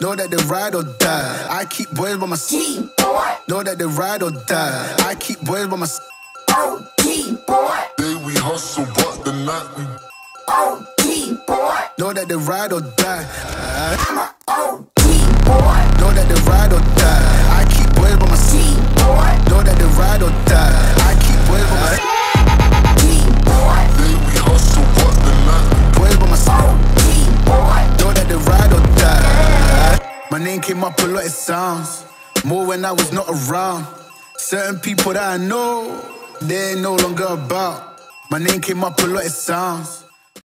Know that they ride or die. I keep boys by my side. Know that they ride or die. I keep boys by my side. Day we hustle, but the night we O D boy. Know that they ride or die. Name came up a lot of sounds. More when I was not around. Certain people that I know, they ain't no longer about. My name came up a lot of sounds.